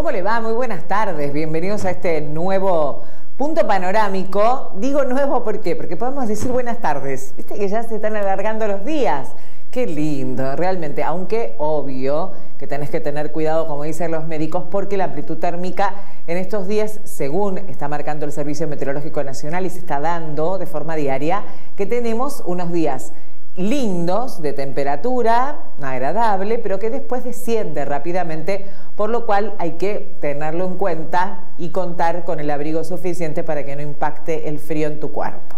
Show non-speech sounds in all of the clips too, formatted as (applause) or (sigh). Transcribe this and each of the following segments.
¿Cómo le va? Muy buenas tardes. Bienvenidos a este nuevo punto panorámico. Digo nuevo ¿por qué? Porque podemos decir buenas tardes. Viste que ya se están alargando los días. Qué lindo, realmente, aunque obvio que tenés que tener cuidado, como dicen los médicos, porque la amplitud térmica en estos días, según está marcando el Servicio Meteorológico Nacional y se está dando de forma diaria, que tenemos unos días lindos de temperatura, agradable, pero que después desciende rápidamente, por lo cual hay que tenerlo en cuenta y contar con el abrigo suficiente para que no impacte el frío en tu cuerpo.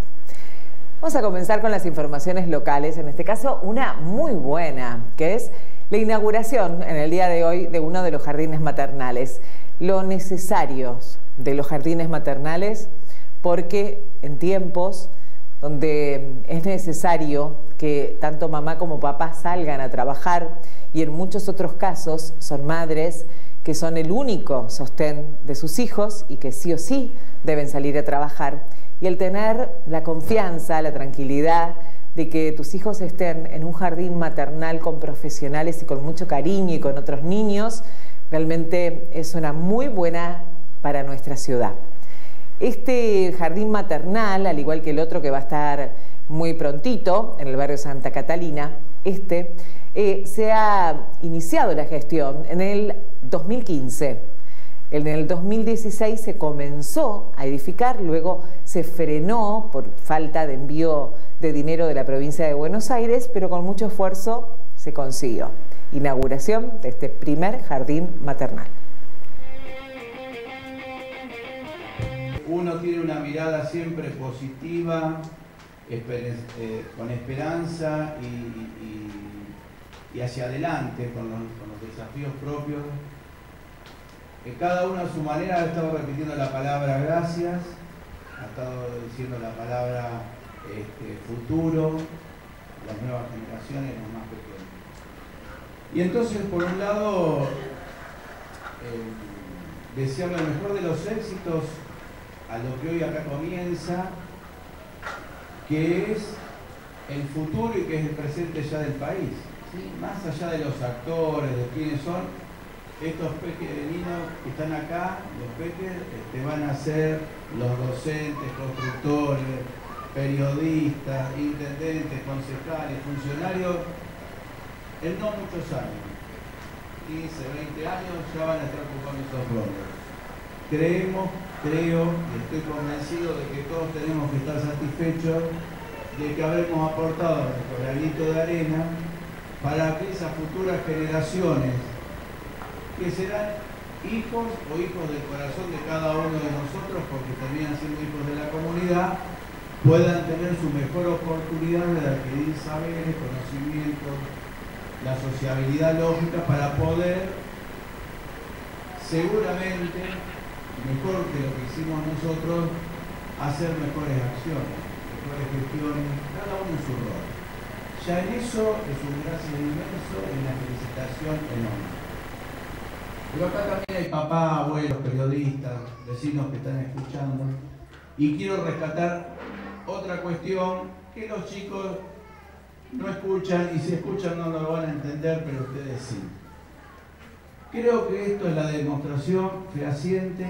Vamos a comenzar con las informaciones locales, en este caso una muy buena, que es la inauguración en el día de hoy de uno de los jardines maternales. Lo necesarios de los jardines maternales porque en tiempos donde es necesario que tanto mamá como papá salgan a trabajar y en muchos otros casos son madres que son el único sostén de sus hijos y que sí o sí deben salir a trabajar y el tener la confianza, la tranquilidad de que tus hijos estén en un jardín maternal con profesionales y con mucho cariño y con otros niños, realmente es una muy buena para nuestra ciudad. Este jardín maternal, al igual que el otro que va a estar muy prontito en el barrio Santa Catalina, este, eh, se ha iniciado la gestión en el 2015 en el 2016 se comenzó a edificar, luego se frenó por falta de envío de dinero de la provincia de Buenos Aires, pero con mucho esfuerzo se consiguió. Inauguración de este primer jardín maternal. Uno tiene una mirada siempre positiva, eh, con esperanza y, hacia adelante, con los desafíos propios que cada uno a su manera ha estado repitiendo la palabra gracias, ha estado diciendo la palabra este, futuro, las nuevas generaciones, los más pequeños. Y entonces, por un lado, eh, desearle el mejor de los éxitos a lo que hoy acá comienza, que es el futuro y que es el presente ya del país. Más allá de los actores, de quiénes son, estos peques de niños que están acá, los peques, este, van a ser los docentes, constructores, periodistas, intendentes, concejales, funcionarios, en no muchos años, 15, 20 años, ya van a estar ocupando esos roles. Creemos, creo y estoy convencido de que todos tenemos que estar satisfechos de que habremos aportado nuestro granito de arena para que esas futuras generaciones que serán hijos o hijos del corazón de cada uno de nosotros, porque terminan siendo hijos de la comunidad, puedan tener su mejor oportunidad de adquirir saberes, conocimientos, la sociabilidad lógica para poder seguramente, mejor que lo que hicimos nosotros, hacer mejores acciones, mejores gestiones, cada uno en su rol. Ya en eso es un gracias inmenso y una felicitación enorme. Pero acá también hay papá, abuelos, periodistas, vecinos que están escuchando. Y quiero rescatar otra cuestión que los chicos no escuchan y si escuchan no lo van a entender, pero ustedes sí. Creo que esto es la demostración fehaciente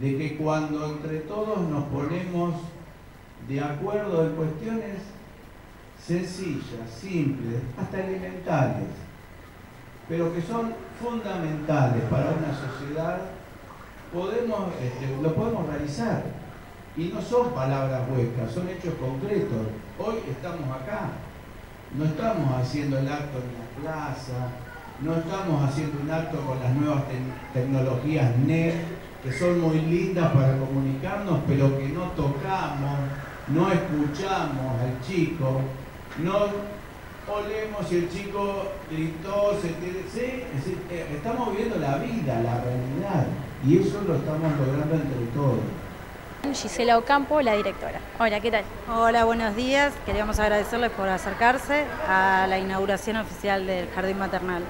de que cuando entre todos nos ponemos de acuerdo en cuestiones sencillas, simples, hasta elementales, pero que son fundamentales para una sociedad, podemos, este, lo podemos realizar. Y no son palabras huecas, son hechos concretos. Hoy estamos acá, no estamos haciendo el acto en la plaza, no estamos haciendo un acto con las nuevas tecnologías NET, que son muy lindas para comunicarnos, pero que no tocamos, no escuchamos al chico, no olemos y el chico gritó, se sí, eh, estamos viviendo la vida, la realidad, y eso lo estamos logrando entre todos. Gisela Ocampo, la directora. Hola, ¿qué tal? Hola, buenos días. Queríamos agradecerles por acercarse a la inauguración oficial del Jardín Maternal.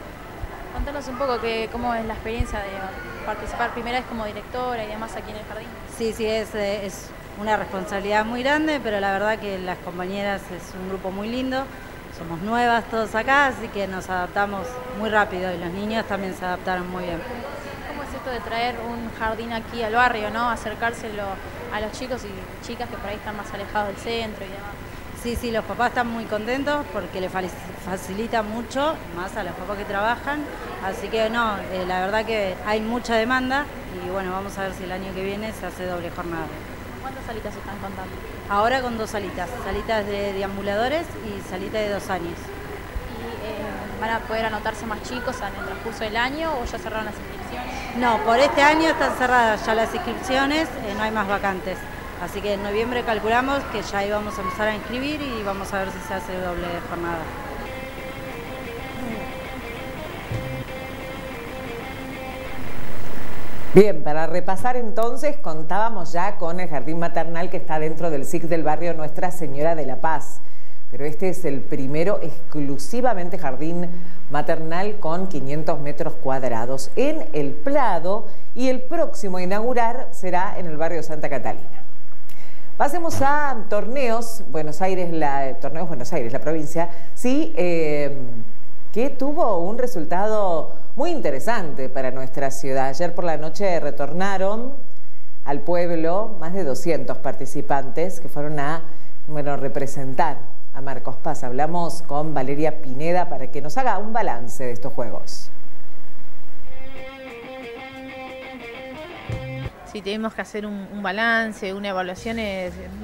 Contanos un poco que, cómo es la experiencia de participar primera vez como directora y demás aquí en el jardín. Sí, sí, es, es una responsabilidad muy grande, pero la verdad que las compañeras es un grupo muy lindo somos nuevas todos acá, así que nos adaptamos muy rápido y los niños también se adaptaron muy bien. ¿Cómo es proyecto de traer un jardín aquí al barrio, ¿no? Acercárselo a los chicos y chicas que por ahí están más alejados del centro y demás. Sí, sí, los papás están muy contentos porque les facilita mucho, más a los papás que trabajan. Así que no, eh, la verdad que hay mucha demanda y bueno, vamos a ver si el año que viene se hace doble jornada. ¿Cuántas salitas están contando? Ahora con dos salitas, salitas de deambuladores y salitas de dos años. ¿Y eh, van a poder anotarse más chicos en el transcurso del año o ya cerraron las inscripciones? No, por este año están cerradas ya las inscripciones, eh, no hay más vacantes. Así que en noviembre calculamos que ya íbamos a empezar a inscribir y vamos a ver si se hace doble jornada. Bien, para repasar entonces, contábamos ya con el jardín maternal que está dentro del SIC del barrio Nuestra Señora de la Paz. Pero este es el primero exclusivamente jardín maternal con 500 metros cuadrados en el Plado y el próximo a inaugurar será en el barrio Santa Catalina. Pasemos a torneos, Buenos Aires, la, torneos Buenos Aires, la provincia, sí, eh, que tuvo un resultado muy interesante para nuestra ciudad. Ayer por la noche retornaron al pueblo más de 200 participantes que fueron a bueno, representar a Marcos Paz. Hablamos con Valeria Pineda para que nos haga un balance de estos juegos. Si tenemos que hacer un, balance, una evaluación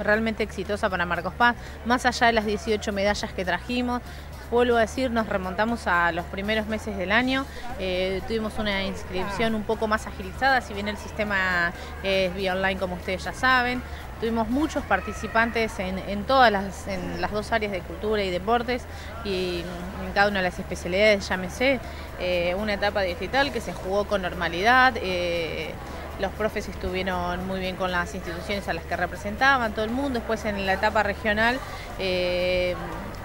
realmente exitosa para Marcos Paz, más allá de las 18 medallas que trajimos, vuelvo a decir, nos remontamos a los primeros meses del año, eh, tuvimos una inscripción un poco más agilizada, si bien el sistema es vía online como ustedes ya saben, tuvimos muchos participantes en, todas las, en las dos áreas de cultura y deportes y en cada una de las especialidades, llámese, eh, una etapa digital que se jugó con normalidad. Eh, los profes estuvieron muy bien con las instituciones a las que representaban, todo el mundo. Después en la etapa regional eh,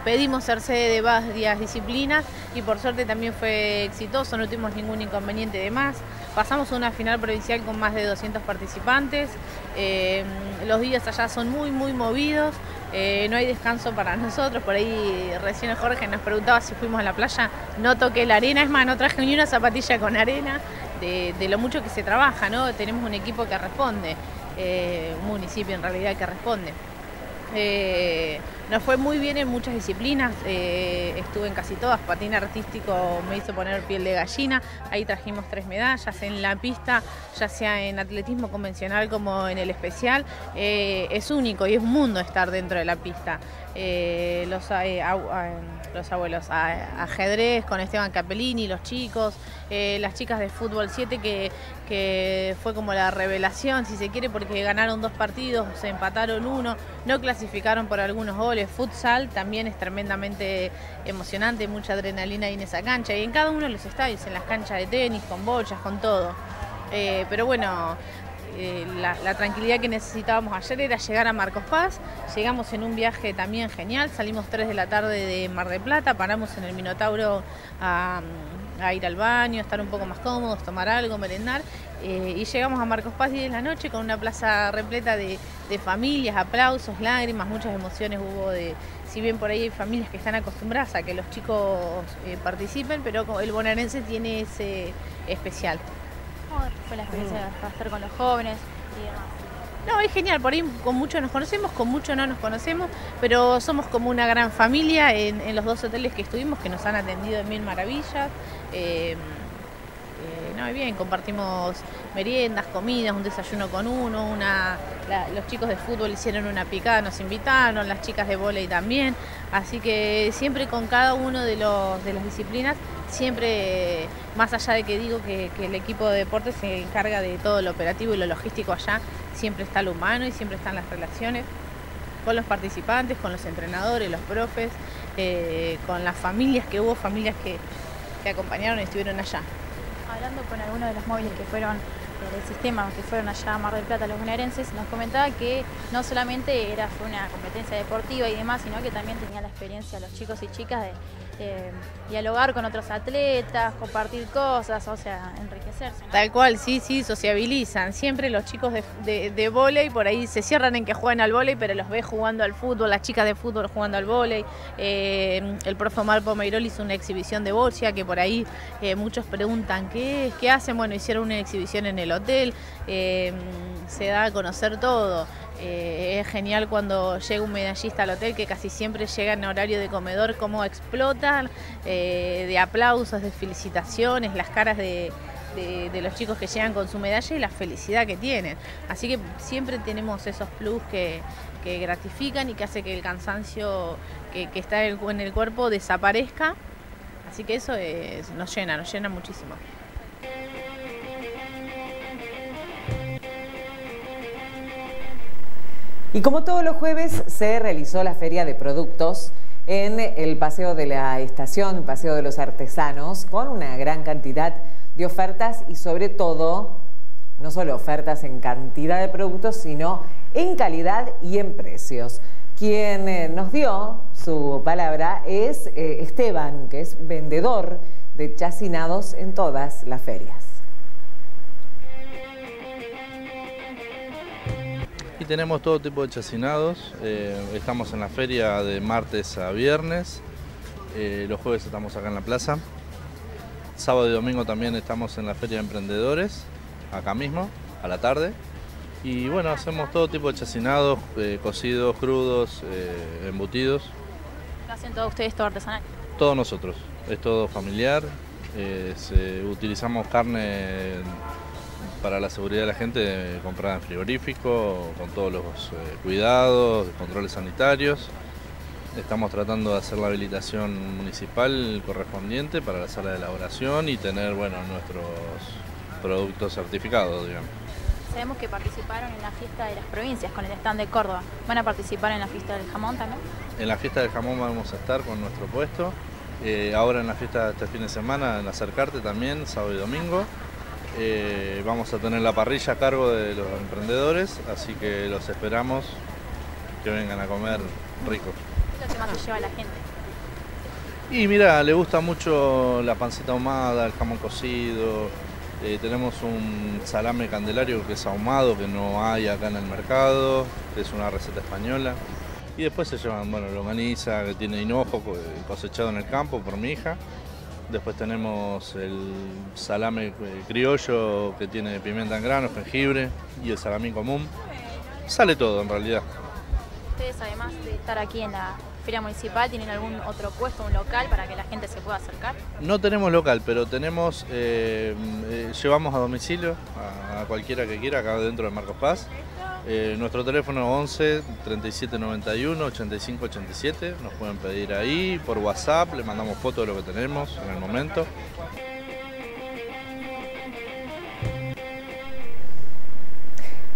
pedimos ser sede de varias disciplinas y por suerte también fue exitoso, no tuvimos ningún inconveniente de más. Pasamos a una final provincial con más de 200 participantes. Eh, los días allá son muy, muy movidos. Eh, no hay descanso para (laughs) nosotros, por ahí recién Jorge nos preguntaba si fuimos a la playa, no toqué la arena, es más, no traje ni una zapatilla con arena, de, lo mucho que se trabaja, ¿no? Tenemos un equipo que responde, eh, un municipio en realidad que responde. Eh, nos fue muy bien en muchas disciplinas, eh, estuve en casi todas, patín artístico me hizo poner piel de gallina, ahí trajimos tres medallas en la pista, ya sea en atletismo convencional como en el especial, es único y es un mundo estar dentro de la pista. los, los abuelos, ajedrez con Esteban Capellini, los chicos, eh, las chicas de fútbol 7 que, que fue como la revelación, si se quiere, porque ganaron dos partidos, se empataron uno, no clasificaron por algunos goles. Futsal también es tremendamente emocionante, mucha adrenalina en esa cancha y en cada uno de los estadios, en las canchas de tenis, con bochas, con todo. Eh, pero bueno, eh, la, tranquilidad que necesitábamos ayer era llegar a Marcos Paz. Llegamos en un viaje también genial, salimos 3 de la tarde de Mar de Plata, paramos en el Minotauro a, ir al baño, estar un poco más cómodos, tomar algo, merendar. Eh, y llegamos a Marcos Paz 10 de la noche con una plaza repleta de, familias, aplausos, lágrimas, muchas emociones hubo de, si bien por ahí hay familias que están acostumbradas a que los chicos eh, participen, pero el bonaerense tiene ese especial fue la experiencia para estar con los jóvenes No, es genial, por ahí con muchos nos conocemos, con muchos no nos conocemos, pero somos como una gran familia en, los dos hoteles que estuvimos, que nos han atendido en mil maravillas. Eh, eh, no, bien, compartimos meriendas, comidas, un desayuno con uno, una, los chicos de fútbol hicieron una picada, nos invitaron, las chicas de volei también, así que siempre con cada uno de, los, de las disciplinas siempre, más allá de que digo que, el equipo de deporte se encarga de todo lo operativo y lo logístico allá, siempre está lo humano y siempre están las relaciones con los participantes, con los entrenadores, los profes, eh, con las familias, que hubo familias que, que acompañaron y estuvieron allá. Hablando con algunos de los móviles que fueron del sistema que fueron allá a Mar del Plata los bonaerenses, nos comentaba que no solamente era fue una competencia deportiva y demás, sino que también tenía la experiencia los chicos y chicas de eh, dialogar con otros atletas, compartir cosas, o sea, enriquecerse. Tal cual, sí, sí, sociabilizan. Siempre los chicos de, de, de vóley por ahí se cierran en que juegan al vóley, pero los ve jugando al fútbol, las chicas de fútbol jugando al vóley. Eh, el profe Omar Pomeirol hizo una exhibición de bocha que por ahí eh, muchos preguntan qué es, qué hacen. Bueno, hicieron una exhibición en el hotel, eh, se da a conocer todo. Eh, es genial cuando llega un medallista al hotel que casi siempre llega en horario de comedor, cómo explotan eh, de aplausos, de felicitaciones, las caras de, de, los chicos que llegan con su medalla y la felicidad que tienen. Así que siempre tenemos esos plus que, que gratifican y que hace que el cansancio que, que está en el cuerpo desaparezca. Así que eso es, nos llena, nos llena muchísimo. Y como todos los jueves se realizó la feria de productos en el Paseo de la Estación, Paseo de los Artesanos, con una gran cantidad de ofertas y sobre todo, no solo ofertas en cantidad de productos, sino en calidad y en precios. Quien eh, nos dio su palabra es eh, Esteban, que es vendedor de chacinados en todas las ferias. Y tenemos todo tipo de chacinados. Eh, estamos en la feria de martes a viernes. Eh, los jueves estamos acá en la plaza. Sábado y domingo también estamos en la feria de emprendedores, acá mismo, a la tarde. Y bueno, hacemos todo tipo de chacinados, eh, cocidos, crudos, embutidos. ¿Lo hacen todos ustedes todo artesanal? Todos nosotros. Es todo familiar. Se, utilizamos carne para la seguridad de la gente comprada en frigorífico, con todos los eh, cuidados, controles sanitarios. Estamos tratando de hacer la habilitación municipal correspondiente para la sala de elaboración y tener bueno, nuestros productos certificados. Digamos. Sabemos que participaron en la fiesta de las provincias con el stand de Córdoba. ¿Van a participar en la fiesta del jamón también? En la fiesta del jamón vamos a estar con nuestro puesto. Eh, ahora en la fiesta de este fin de semana, en Acercarte también, sábado y domingo. Eh, vamos a tener la parrilla a cargo de los emprendedores, así que los esperamos que vengan a comer rico. ¿Qué es lo que más lleva a la gente? Y mira, le gusta mucho la panceta ahumada, el jamón cocido. Eh, tenemos un salame candelario que es ahumado, que no hay acá en el mercado, que es una receta española. Y después se llevan, bueno, longaniza, que tiene hinojo, cosechado en el campo por mi hija. Después tenemos el salame criollo que tiene pimienta en grano, jengibre y el salamín común. Sale todo en realidad. Ustedes además de estar aquí en la feria municipal, ¿tienen algún otro puesto, un local para que la gente se pueda acercar? No tenemos local, pero tenemos, eh, eh, llevamos a domicilio a, a, cualquiera que quiera acá dentro de Marcos Paz. Eh, nuestro teléfono 11 37 91 85 87, nos pueden pedir ahí por WhatsApp, le mandamos fotos de lo que tenemos en el momento.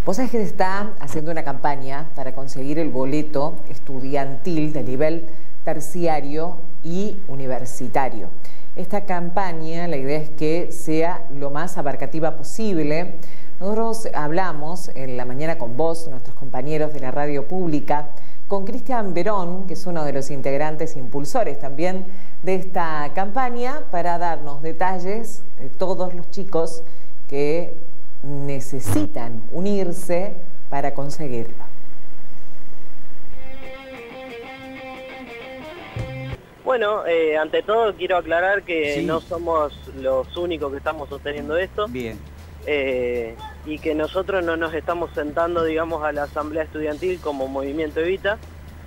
Vos sabés que está haciendo una campaña para conseguir el boleto estudiantil de nivel terciario y universitario. Esta campaña, la idea es que sea lo más abarcativa posible. Nosotros hablamos en la mañana con vos, nuestros compañeros de la radio pública, con Cristian Verón, que es uno de los integrantes impulsores también de esta campaña, para darnos detalles de todos los chicos que necesitan unirse para conseguirlo. Bueno, eh, ante todo quiero aclarar que sí. no somos los únicos que estamos sosteniendo esto. Bien. Eh, y que nosotros no nos estamos sentando, digamos, a la asamblea estudiantil como movimiento Evita,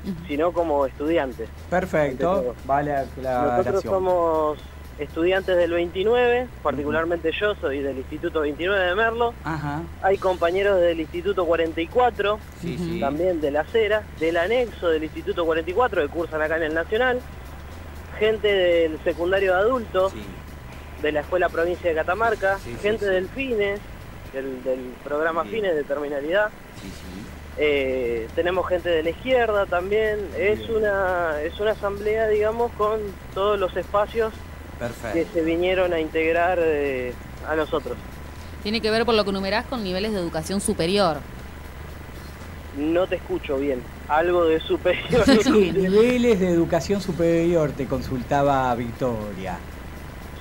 uh -huh. sino como estudiantes. Perfecto, vale aclaración. Nosotros somos estudiantes del 29, particularmente uh -huh. yo soy del Instituto 29 de Merlo. Ajá. Hay compañeros del Instituto 44, sí, sí. también de la Cera, del anexo del Instituto 44 que cursan acá en el Nacional, gente del secundario de adultos, sí. de la Escuela Provincia de Catamarca, Sí, sí, gente sí. del FINES, del, del programa Sí. FINES de terminalidad. Sí, sí. Eh, tenemos gente de la izquierda también. Es una, es una asamblea, digamos, con todos los espacios que se vinieron a integrar eh, a nosotros. Tiene que ver por lo que numerás con niveles de educación superior. No te escucho bien. Algo de superior. (laughs) Sí, niveles de educación superior, te consultaba Victoria.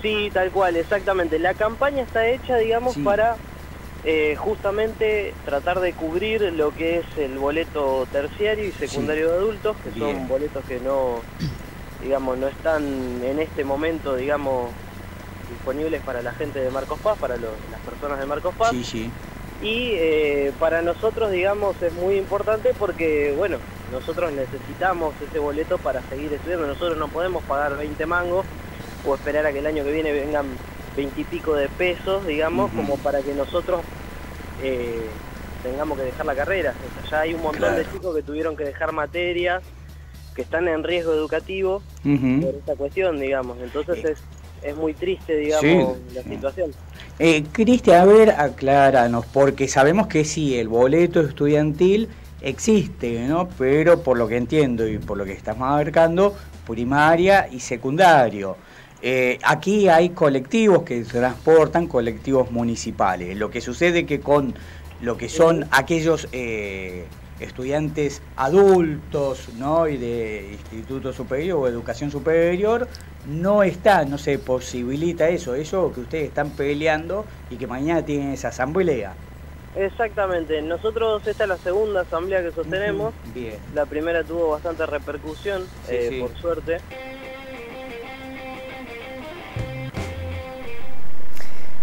Sí, tal cual, exactamente. La campaña está hecha, digamos, Sí. para eh, justamente tratar de cubrir lo que es el boleto terciario y secundario de adultos, que Bien. son boletos que no, digamos, no están en este momento, digamos, disponibles para la gente de Marcos Paz, para los- las personas de Marcos Paz. Sí, sí. Y eh, para nosotros, digamos, es muy importante porque, bueno, nosotros necesitamos ese boleto para seguir estudiando. Nosotros no podemos pagar 20 mangos o esperar a que el año que viene vengan 20 y pico de pesos, digamos, como para que nosotros eh, tengamos que dejar la carrera. O sea, ya hay un montón Claro. de chicos que tuvieron que dejar materias, que están en riesgo educativo por esta cuestión, digamos. Entonces es, es muy triste, digamos, Sí. la situación. Eh, Cristian, a ver, acláranos, porque sabemos que sí, el boleto estudiantil existe, ¿no? Pero por lo que entiendo y por lo que estamos abarcando, primaria y secundario. Eh, aquí hay colectivos que transportan colectivos municipales. Lo que sucede que con lo que son aquellos eh, estudiantes adultos, ¿no? Y de instituto superior o educación superior, no está, no se posibilita eso, eso que ustedes están peleando y que mañana tienen esa asamblea. Exactamente, nosotros esta es la segunda asamblea que sostenemos, Bien. la primera tuvo bastante repercusión, Sí, eh, sí. por suerte.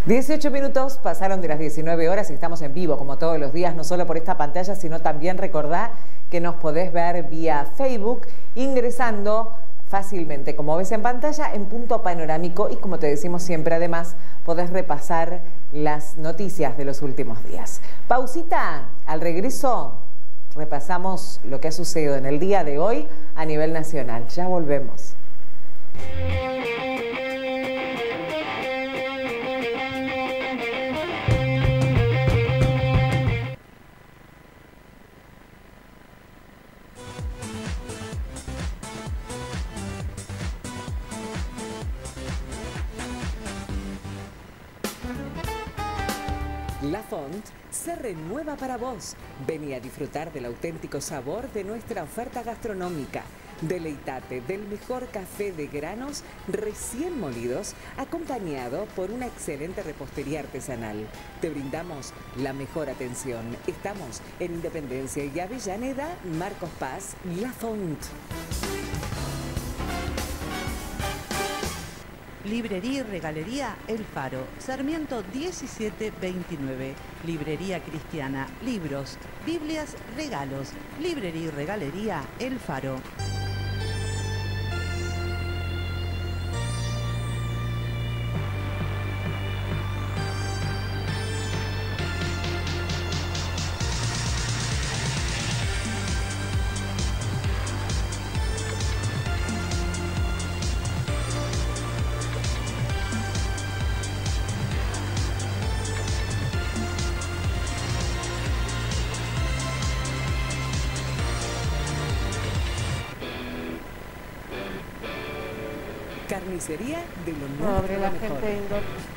Dieciocho minutos pasaron de las 19 horas y estamos en vivo como todos los días, no solo por esta pantalla, sino también recordá que nos podés ver vía Facebook ingresando fácilmente, como ves en pantalla, en punto panorámico y como te decimos siempre, además, podés repasar las noticias de los últimos días. Pausita, al regreso repasamos lo que ha sucedido en el día de hoy a nivel nacional. Ya volvemos. Font se renueva para vos. Vení a disfrutar del auténtico sabor de nuestra oferta gastronómica. Deleitate del mejor café de granos recién molidos, acompañado por una excelente repostería artesanal. Te brindamos la mejor atención. Estamos en Independencia y Avellaneda, Marcos Paz, La Font. Librería y Regalería El Faro, Sarmiento 1729. Librería Cristiana, libros, Biblias, regalos. Librería y Regalería El Faro. Carnicería de lo nuestro, lo mejor.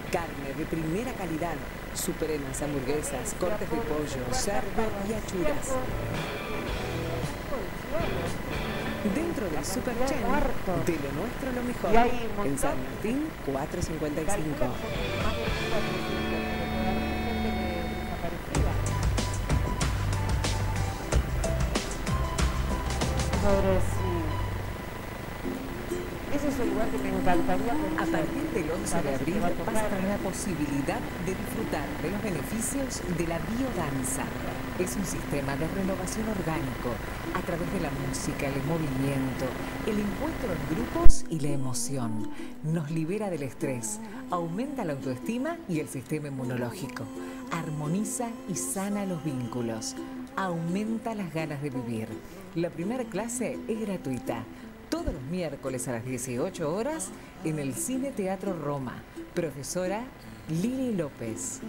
Carne de primera calidad, supremas hamburguesas, cortes de pollo, cerdo y achuras. Dentro del Super Chen, de lo nuestro lo mejor. En San Martín, 455. Ese A partir del 11 de abril tener la posibilidad de disfrutar de los beneficios de la biodanza. Es un sistema de renovación orgánico a través de la música, el movimiento, el encuentro en grupos y la emoción. Nos libera del estrés, aumenta la autoestima y el sistema inmunológico. Armoniza y sana los vínculos. Aumenta las ganas de vivir. La primera clase es gratuita. Todos los miércoles a las 18 horas en el Cine Teatro Roma. Profesora Lili López.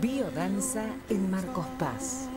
Biodanza en Marcos Paz.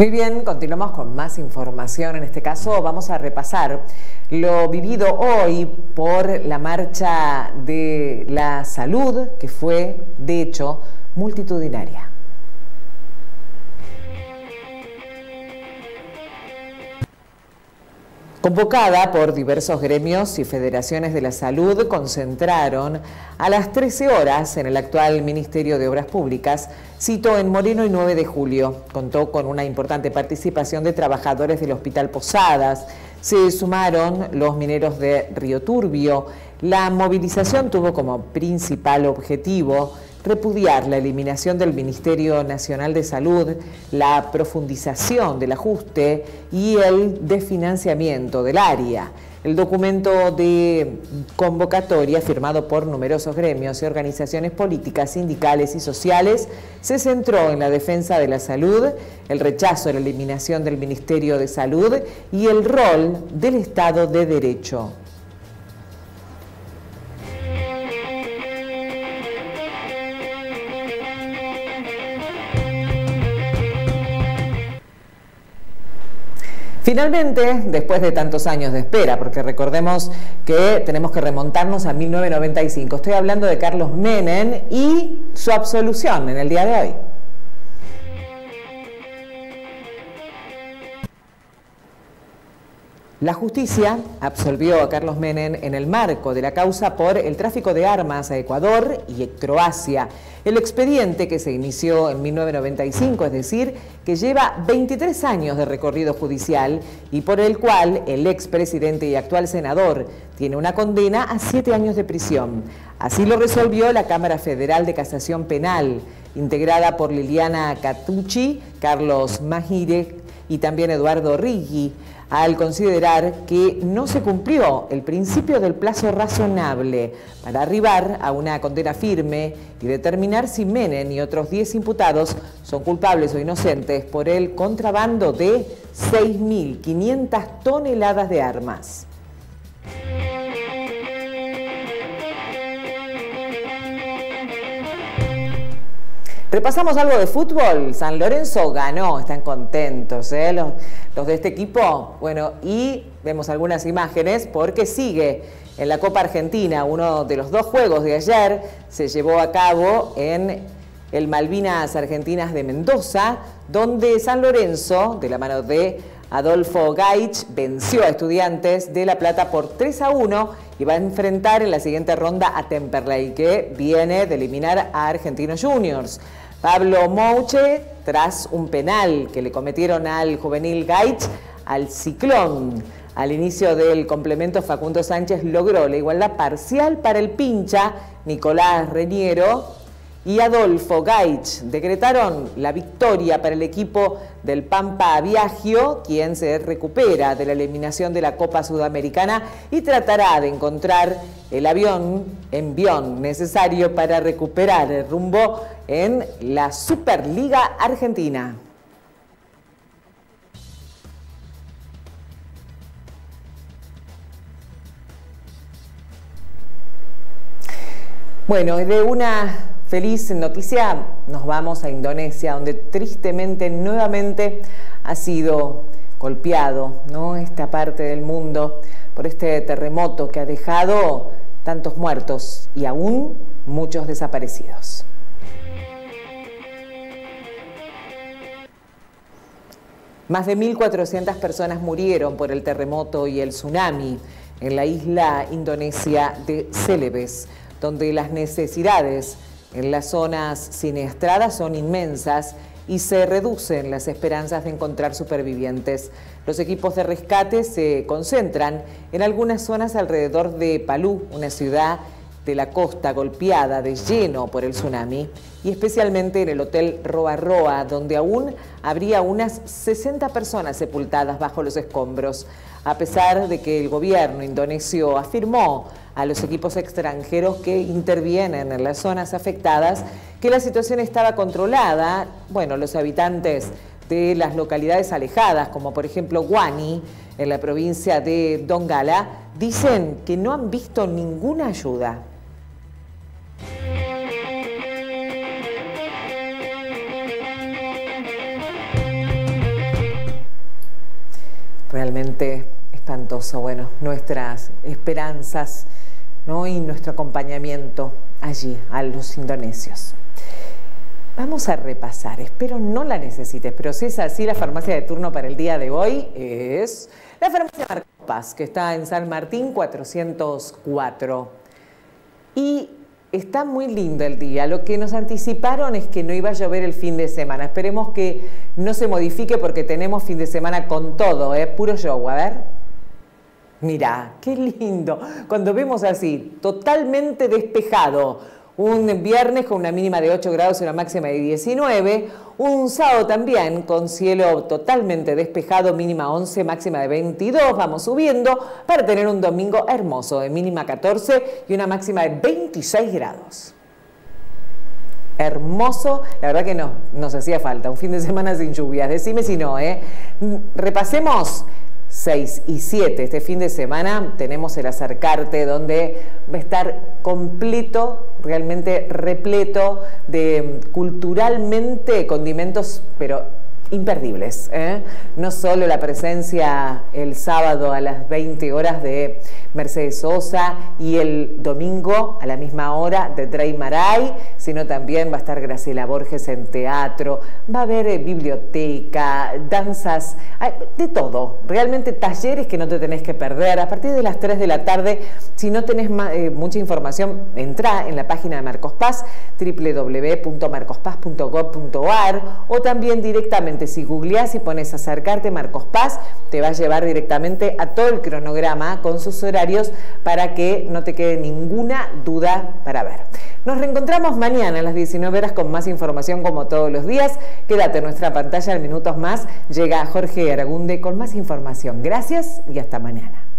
Muy bien, continuamos con más información. En este caso vamos a repasar lo vivido hoy por la marcha de la salud, que fue, de hecho, multitudinaria. Convocada por diversos gremios y federaciones de la salud, concentraron a las 13 horas en el actual Ministerio de Obras Públicas, citó en Moreno y 9 de julio. Contó con una importante participación de trabajadores del Hospital Posadas. Se sumaron los mineros de Río Turbio. La movilización tuvo como principal objetivo repudiar la eliminación del Ministerio Nacional de Salud, la profundización del ajuste y el desfinanciamiento del área. El documento de convocatoria, firmado por numerosos gremios y organizaciones políticas, sindicales y sociales, se centró en la defensa de la salud, el rechazo a la eliminación del Ministerio de Salud y el rol del Estado de Derecho. Finalmente, después de tantos años de espera, porque recordemos que tenemos que remontarnos a 1995, estoy hablando de Carlos Menem y su absolución en el día de hoy. La justicia absolvió a Carlos Menem en el marco de la causa por el tráfico de armas a Ecuador y Croacia. El expediente que se inició en 1995, es decir, que lleva 23 años de recorrido judicial y por el cual el expresidente y actual senador tiene una condena a siete años de prisión. Así lo resolvió la Cámara Federal de Casación Penal, integrada por Liliana Catucci, Carlos Magire y también Eduardo Riggi al considerar que no se cumplió el principio del plazo razonable para arribar a una condena firme y determinar si Menem y otros 10 imputados son culpables o inocentes por el contrabando de 6.500 toneladas de armas. Repasamos algo de fútbol. San Lorenzo ganó, están contentos ¿eh? los, de este equipo. Bueno, y vemos algunas imágenes porque sigue en la Copa Argentina. Uno de los dos juegos de ayer se llevó a cabo en el Malvinas Argentinas de Mendoza, donde San Lorenzo, de la mano de Adolfo Gaich, venció a Estudiantes de La Plata por 3 a 1 y va a enfrentar en la siguiente ronda a Temperley, que viene de eliminar a Argentinos Juniors. Pablo Mouche, tras un penal que le cometieron al juvenil Gaich, al Ciclón. Al inicio del complemento, Facundo Sánchez logró la igualdad parcial para el pincha Nicolás Reñero y Adolfo Gaich decretaron la victoria para el equipo del Pampa Viagio, quien se recupera de la eliminación de la Copa Sudamericana y tratará de encontrar el avión, envión necesario para recuperar el rumbo en la Superliga Argentina. Bueno, de una Feliz noticia, nos vamos a Indonesia, donde tristemente nuevamente ha sido golpeado esta parte del mundo por este terremoto que ha dejado tantos muertos y aún muchos desaparecidos. Más de 1.400 personas murieron por el terremoto y el tsunami en la isla indonesia de Celebes, donde las necesidades en las zonas siniestradas son inmensas y se reducen las esperanzas de encontrar supervivientes. Los equipos de rescate se concentran en algunas zonas alrededor de Palú, una ciudad de la costa golpeada de lleno por el tsunami, y especialmente en el Hotel Roa Roa, donde aún habría unas 60 personas sepultadas bajo los escombros, a pesar de que el gobierno indonesio afirmó a los equipos extranjeros que intervienen en las zonas afectadas, que la situación estaba controlada. Bueno, los habitantes de las localidades alejadas, como por ejemplo Guani, en la provincia de Dongala, dicen que no han visto ninguna ayuda. realmente espantoso. Bueno, nuestras esperanzas y nuestro acompañamiento allí a los indonesios. Vamos a repasar, espero no la necesites, pero si es así, la farmacia de turno para el día de hoy es la farmacia Marcos Paz, que está en San Martín 404. Y está muy lindo el día. Lo que nos anticiparon es que no iba a llover el fin de semana. Esperemos que no se modifique porque tenemos fin de semana con todo, ¿eh? puro show. A ver. Mira, qué lindo. Cuando vemos así, totalmente despejado un viernes con una mínima de 8 grados y una máxima de 19, un sábado también con cielo totalmente despejado, mínima 11, máxima de 22, vamos subiendo para tener un domingo hermoso de mínima 14 y una máxima de 26 grados. Hermoso, la verdad que no, nos hacía falta un fin de semana sin lluvias, decime si no, ¿eh? Repasemos 6 y 7. Este fin de semana tenemos el acercarte donde va a estar completo, realmente repleto de culturalmente condimentos, pero imperdibles. ¿eh? No solo la presencia el sábado a las 20 horas de Mercedes Sosa y el domingo a la misma hora de Drey Maray, sino también va a estar Graciela Borges en teatro, va a haber eh, biblioteca, danzas, de todo. Realmente talleres que no te tenés que perder. A partir de las 3 de la tarde, si no tenés eh, mucha información, entra en la página de Marcos Paz, www.marcospaz.gov.ar o también directamente si googleás y pones acercarte Marcos Paz, te va a llevar directamente a todo el cronograma con sus horarios para que no te quede ninguna duda para ver. Nos reencontramos mañana a las 19 horas con más información como todos los días. Quédate en nuestra pantalla en minutos más. Llega Jorge Aragunde con más información. Gracias y hasta mañana.